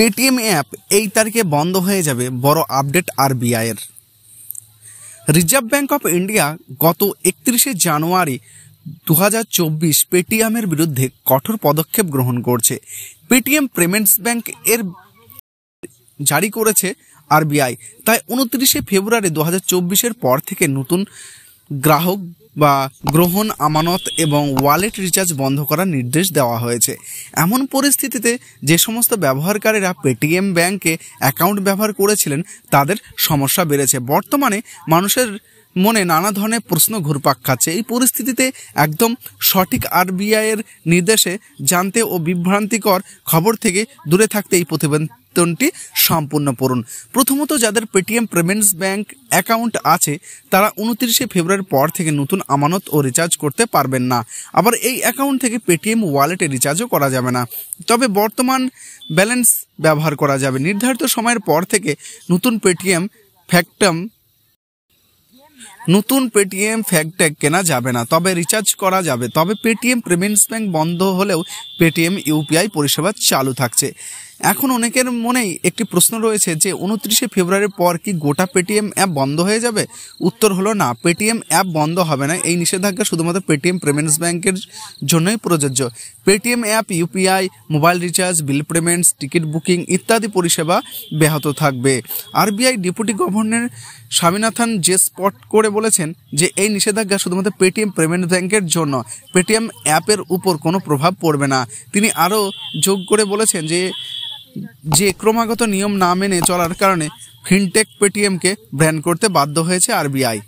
Paytm app এই তারিখে বন্ধ হয়ে যাবে, বড় আপডেট আর আরবিআইয়ের রিজার্ভ ব্যাঙ্ক অফ ইন্ডিয়া গত একত্রিশে জানুয়ারি দু হাজার চব্বিশ পেটিএমের বিরুদ্ধে কঠোর পদক্ষেপ গ্রহণ করছে। পেটিএম পেমেন্টস ব্যাঙ্ক এর জারি করেছে আরবিআই। তাই উনত্রিশে ফেব্রুয়ারি দু হাজার চব্বিশের পর থেকে নতুন গ্রাহক বা গ্রহণ, আমানত এবং ওয়ালেট রিচার্জ বন্ধ করার নির্দেশ দেওয়া হয়েছে। এমন পরিস্থিতিতে যে সমস্ত ব্যবহারকারীরা পেটিএম ব্যাংকে অ্যাকাউন্ট ব্যবহার করেছিলেন, তাদের সমস্যা বেড়েছে। বর্তমানে মানুষের মনে নানা ধরনের প্রশ্ন ঘুরপাক খাচ্ছে। এই পরিস্থিতিতে একদম সঠিক আরবিআইয়ের নির্দেশে জানতে ও বিভ্রান্তিকর খবর থেকে দূরে থাকতে এই প্রতিবেদনটি সম্পূর্ণ পড়ুন। প্রথমত যাদের পেটিএম পেমেন্টস ব্যাংক অ্যাকাউন্ট আছে, তারা উনত্রিশে ফেব্রুয়ারির পর থেকে নতুন আমানত ও রিচার্জ করতে পারবেন না। আবার এই অ্যাকাউন্ট থেকে পেটিএম ওয়ালেটে রিচার্জও করা যাবে না। তবে বর্তমান ব্যালেন্স ব্যবহার করা যাবে। নির্ধারিত সময়ের পর থেকে নতুন পেটিএম ফ্যাক্টম নতুন পেটিএম ফ্যাগট্যাগ কেনা যাবে না। তবে রিচার্জ করা যাবে। তবে পেটিএম পেমেন্টস ব্যাঙ্ক বন্ধ হলেও পেটিএম ইউপিআই পরিষেবা চালু থাকছে। এখন অনেকের মনেই একটি প্রশ্ন রয়েছে যে, উনত্রিশে ফেব্রুয়ারির পর কি গোটা পেটিএম অ্যাপ বন্ধ হয়ে যাবে? উত্তর হলো না, পেটিএম অ্যাপ বন্ধ হবে না। এই নিষেধাজ্ঞা শুধুমাত্র পেটিএম পেমেন্টস ব্যাংকের জন্যই প্রযোজ্য। Paytm app, UPI, mobile recharge, bill payments, ticket booking ইত্যাদি পরিষেবা ব্যাহত থাকবে। আরবিআই ডেপুটি গভর্নর স্বামীনাথন যে স্পট করে বলেছেন যে, এই নিষেধাজ্ঞা শুধুমাত্র পেটিএম পেমেন্ট ব্যাংকের জন্য, পেটিএম অ্যাপের উপর কোনো প্রভাব পড়বে না। তিনি আরও যোগ করে বলেছেন যে যে ক্রমাগত নিয়ম না মেনে চলার কারণে ফিনটেক পেটিএমকে ব্যান করতে বাধ্য হয়েছে আরবিআই।